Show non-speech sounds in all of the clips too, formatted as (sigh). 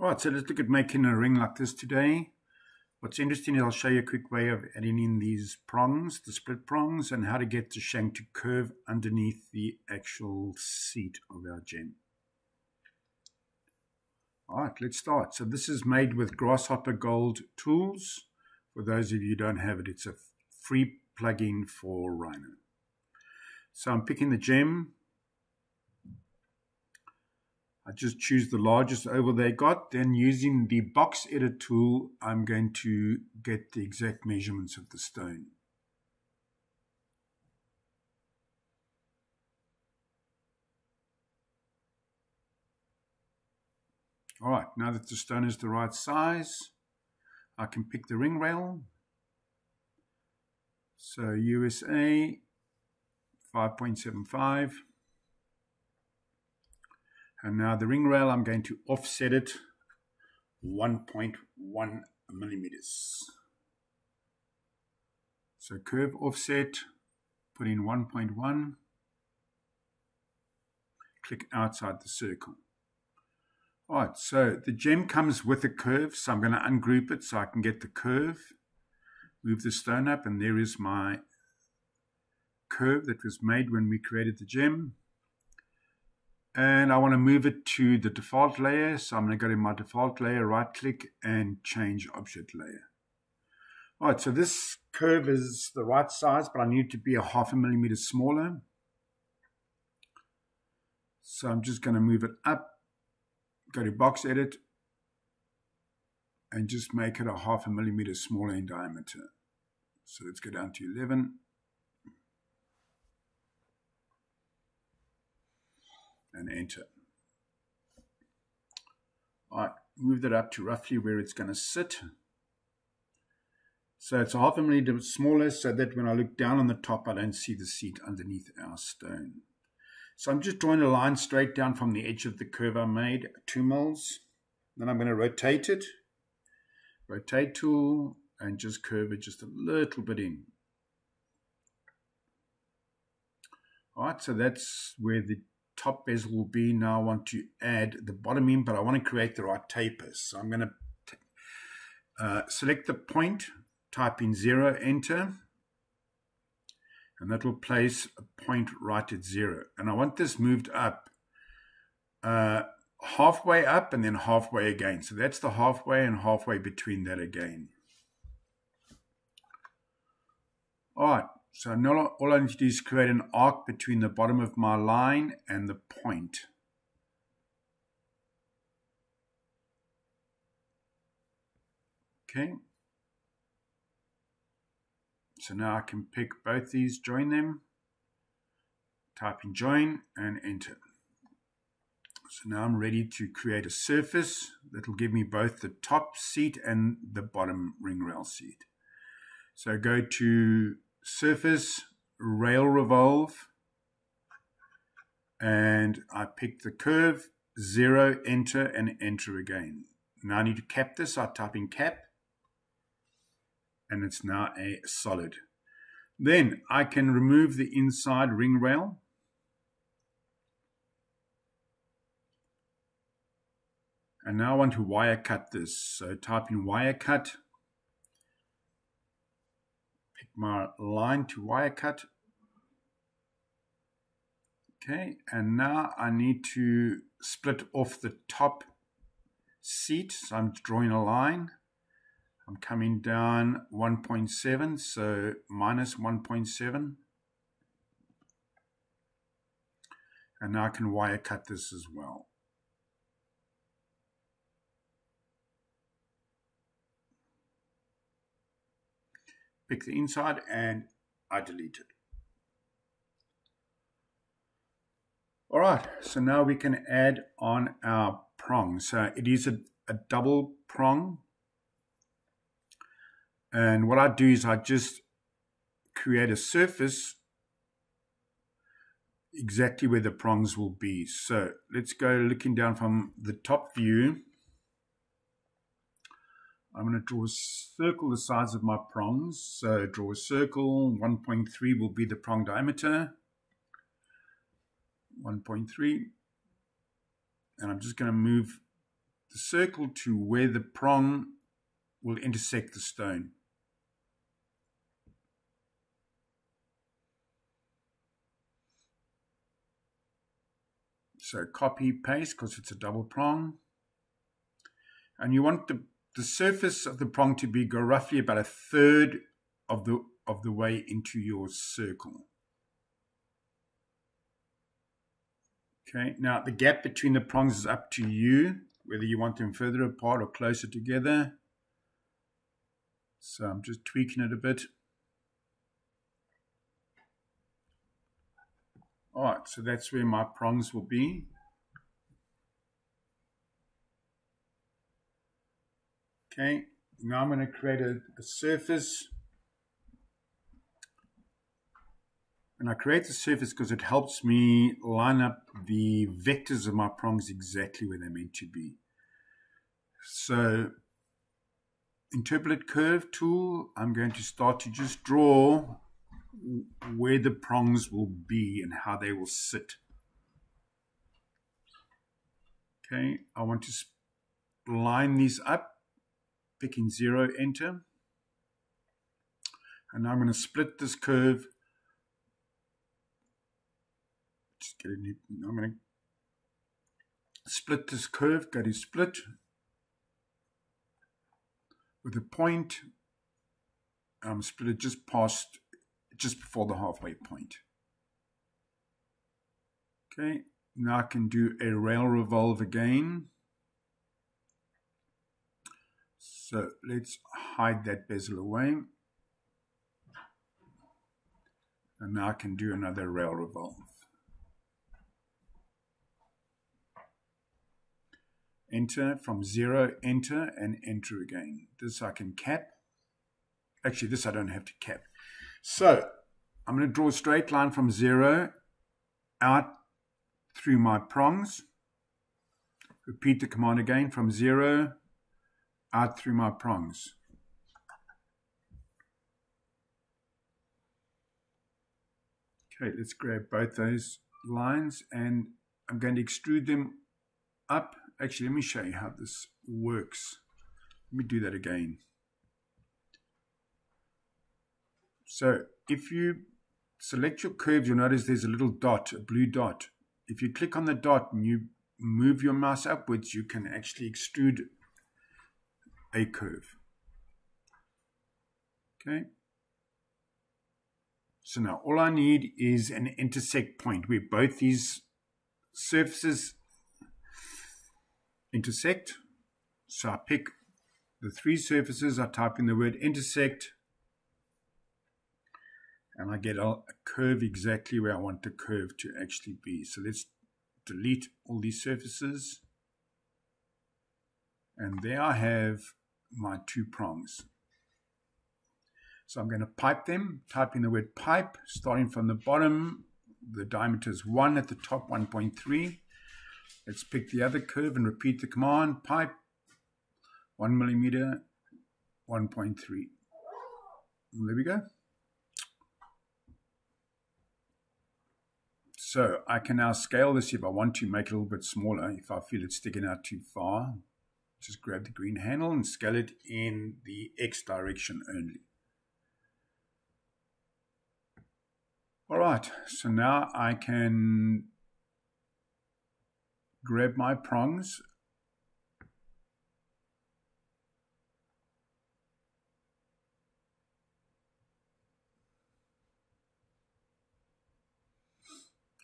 All right, so let's look at making a ring like this today. What's interesting is I'll show you a quick way of adding in these prongs, the split prongs, and how to get the shank to curve underneath the actual seat of our gem. All right, let's start. So this is made with Grasshopper Gold tools. For those of you who don't have it, it's a free plugin for Rhino. So I'm picking the gem, I just choose the largest oval they got. Then using the box edit tool, I'm going to get the exact measurements of the stone. All right, now that the stone is the right size, I can pick the ring rail. So USA 5.75. And now the ring rail, I'm going to offset it 1.1 millimeters. So curve offset, put in 1.1, click outside the circle. All right, so the gem comes with a curve, so I'm going to ungroup it so I can get the curve. Move the stone up, and there is my curve that was made when we created the gem and I want to move it to the default layer. So I'm going to go to my default layer, right click and change object layer. All right, so this curve is the right size, but I need to be a half a millimeter smaller. So I'm just going to move it up, go to box edit, and just make it a half a millimeter smaller in diameter. So let's go down to 11. And enter. Right, move that up to roughly where it's going to sit. So it's a half a millimeter smaller so that when I look down on the top, I don't see the seat underneath our stone. So I'm just drawing a line straight down from the edge of the curve I made, two mils. Then I'm going to rotate it, rotate tool, and just curve it just a little bit in. All right, so that's where the top bezel will be. Now I want to add the bottom in, but I want to create the right tapers. So I'm going to uh, select the point, type in zero, enter, and that will place a point right at zero. And I want this moved up uh, halfway up and then halfway again. So that's the halfway and halfway between that again. All right, so now all I need to do is create an arc between the bottom of my line and the point. Okay. So now I can pick both these, join them, type in join and enter. So now I'm ready to create a surface that will give me both the top seat and the bottom ring rail seat. So go to surface rail revolve and I pick the curve, zero, enter, and enter again. Now I need to cap this. I type in cap, and it's now a solid. Then I can remove the inside ring rail. And now I want to wire cut this. So type in wire cut my line to wire cut. Okay, and now I need to split off the top seat. So I'm drawing a line. I'm coming down 1.7, so minus 1.7. And now I can wire cut this as well. Pick the inside and I delete it. All right, so now we can add on our prong. So it is a, a double prong. And what I do is I just create a surface exactly where the prongs will be. So let's go looking down from the top view. I'm going to draw a circle the size of my prongs. So draw a circle, 1.3 will be the prong diameter. 1.3. And I'm just going to move the circle to where the prong will intersect the stone. So copy, paste, because it's a double prong. And you want the, the surface of the prong to be go roughly about a third of the, of the way into your circle. Okay, now the gap between the prongs is up to you, whether you want them further apart or closer together. So I'm just tweaking it a bit. All right, so that's where my prongs will be. Okay, now I'm going to create a, a surface. And I create the surface because it helps me line up the vectors of my prongs exactly where they're meant to be. So, interpolate curve tool, I'm going to start to just draw where the prongs will be and how they will sit. Okay, I want to line these up, picking zero, enter. And now I'm going to split this curve. Just get it. I'm going to split this curve, go to split with a point. Um, split it just past just before the halfway point. Okay, now I can do a rail revolve again. So let's hide that bezel away. And now I can do another rail revolve. Enter from zero, enter and enter again. This I can cap. Actually, this I don't have to cap. So I'm going to draw a straight line from zero out through my prongs. Repeat the command again from zero out through my prongs. Okay, let's grab both those lines and I'm going to extrude them up. Actually, let me show you how this works. Let me do that again. So if you select your curves, you'll notice there's a little dot, a blue dot. If you click on the dot and you move your mouse upwards, you can actually extrude a curve. Okay. So now all I need is an intersect point where both these surfaces intersect. So I pick the three surfaces, I type in the word intersect, and I get a, curve exactly where I want the curve to actually be. So let's delete all these surfaces. And there I have my two prongs. So I'm going to pipe them, type in the word pipe, starting from the bottom. The diameter is 1 at the top, 1.3. Let's pick the other curve and repeat the command. Pipe, 1 millimeter, 1.3. There we go. So I can now scale this if I want to make it a little bit smaller. If I feel it's sticking out too far, just grab the green handle and scale it in the X direction only. All right, so now I can grab my prongs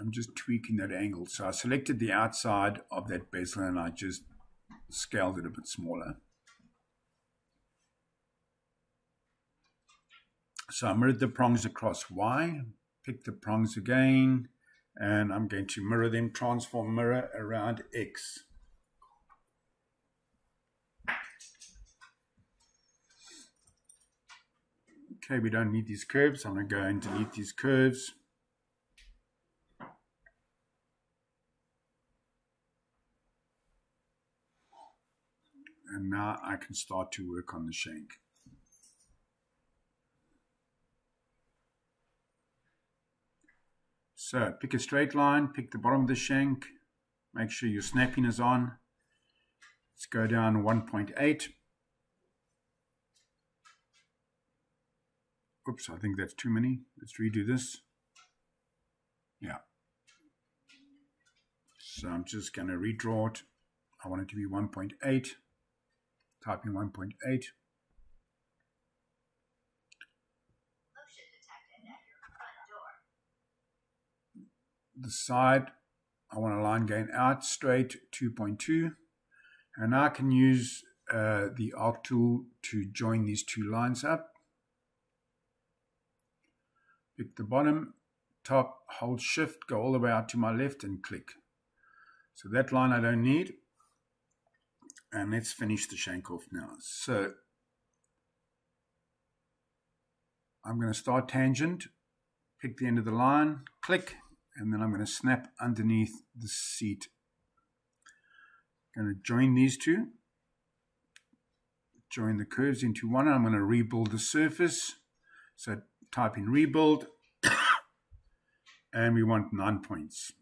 I'm just tweaking that angle. So I selected the outside of that bezel and I just scaled it a bit smaller. So I mirrored the prongs across Y, pick the prongs again, and I'm going to mirror them, transform mirror around X. Okay, we don't need these curves. I'm going to go and delete these curves. And now I can start to work on the shank. So pick a straight line, pick the bottom of the shank, make sure your snapping is on, Let's go down 1.8. Oops, I think that's too many. Let's redo this. Yeah. So I'm just going to redraw it. I want it to be 1.8. Type in 1.8. The side, I want a line going out straight 2.2. And now I can use uh, the arc tool to join these two lines up. Pick the bottom, top, hold shift, go all the way out to my left and click. So that line I don't need. And let's finish the shank off now. So I'm going to start tangent, pick the end of the line, click, and then I'm going to snap underneath the seat. I'm going to join these two, join the curves into one. I'm going to rebuild the surface. So type in rebuild, (coughs) and we want nine points.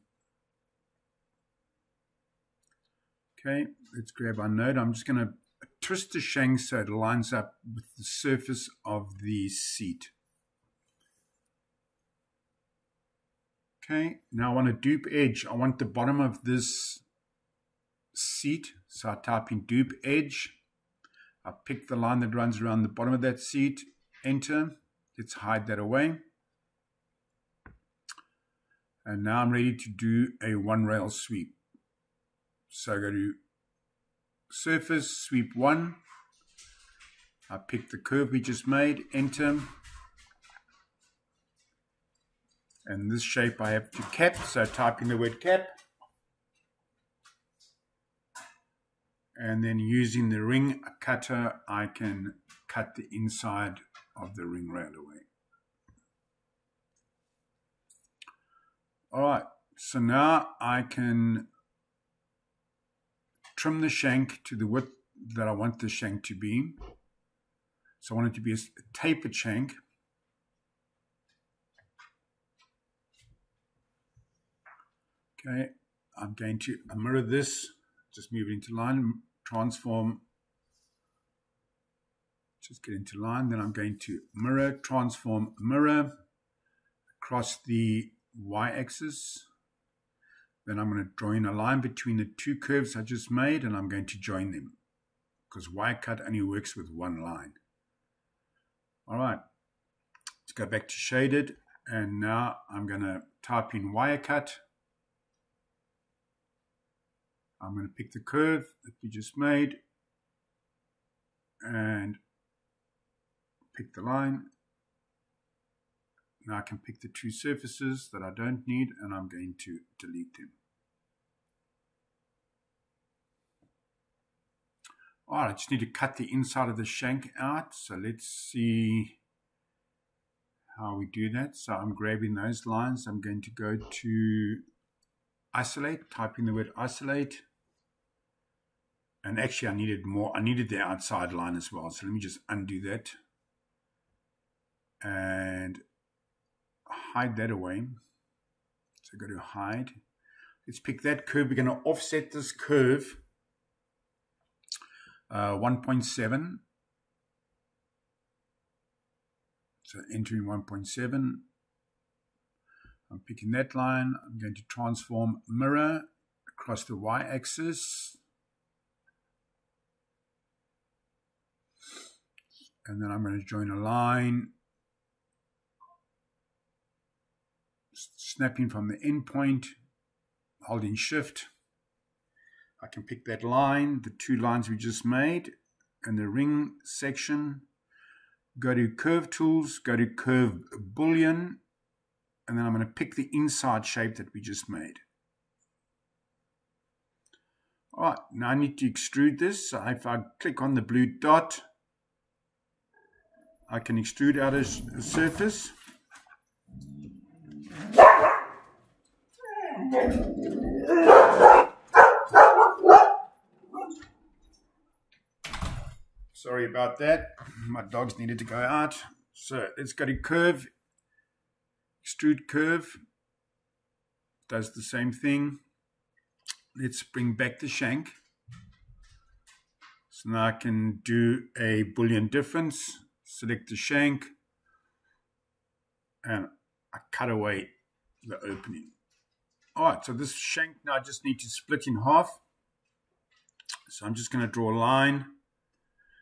Okay, let's grab our node. I'm just going to twist the shank so it lines up with the surface of the seat. Okay, now I want a dupe edge. I want the bottom of this seat. So I type in dupe edge. I pick the line that runs around the bottom of that seat. Enter. Let's hide that away. And now I'm ready to do a one rail sweep. So I go to surface, sweep one. I pick the curve we just made, enter. And this shape I have to cap, so type in the word cap. And then using the ring cutter, I can cut the inside of the ring rail away. All right, so now I can trim the shank to the width that I want the shank to be. So I want it to be a tapered shank. Okay, I'm going to mirror this, just move it into line, transform, just get into line, then I'm going to mirror, transform, mirror across the y-axis then I'm going to draw in a line between the two curves I just made and I'm going to join them because Wirecut only works with one line. All right, let's go back to shaded and now I'm going to type in Wirecut. I'm going to pick the curve that we just made and pick the line now I can pick the two surfaces that I don't need and I'm going to delete them. All right, I just need to cut the inside of the shank out. So let's see how we do that. So I'm grabbing those lines. I'm going to go to isolate, typing the word isolate. And actually I needed more, I needed the outside line as well. So let me just undo that. And hide that away. So go to hide. Let's pick that curve. We're going to offset this curve uh, 1.7. So entering 1.7. I'm picking that line. I'm going to transform mirror across the y-axis. And then I'm going to join a line snapping from the endpoint, holding shift. I can pick that line, the two lines we just made, and the ring section. Go to curve tools, go to curve boolean, and then I'm going to pick the inside shape that we just made. All right, now I need to extrude this. So if I click on the blue dot, I can extrude out a surface. Sorry about that. My dogs needed to go out. So let's go to curve. Extrude curve. Does the same thing. Let's bring back the shank. So now I can do a Boolean difference, select the shank, and I cut away the opening. All right, so this shank now I just need to split in half. So I'm just going to draw a line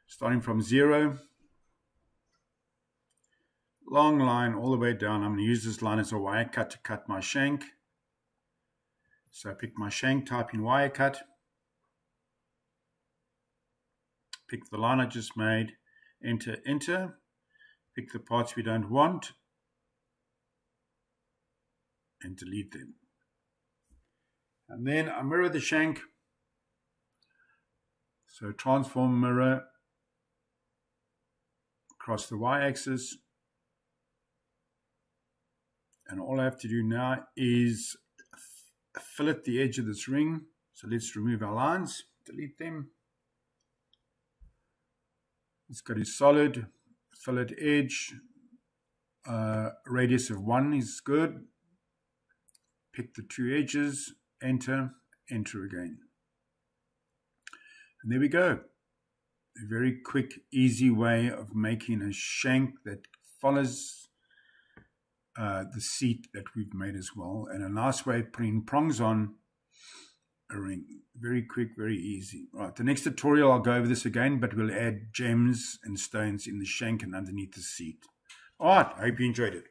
starting from zero. Long line all the way down. I'm going to use this line as a wire cut to cut my shank. So I pick my shank, type in wire cut. Pick the line I just made, enter, enter. Pick the parts we don't want and delete them. And then I mirror the shank. So transform mirror across the y-axis. And all I have to do now is fillet the edge of this ring. So let's remove our lines, delete them. Let's go to solid, fillet edge, uh, radius of 1 is good. Pick the two edges, enter, enter again. And there we go. A very quick, easy way of making a shank that follows uh, the seat that we've made as well. And a nice way of putting prongs on a ring. Very quick, very easy. Right, the next tutorial I'll go over this again, but we'll add gems and stones in the shank and underneath the seat. All right, I hope you enjoyed it.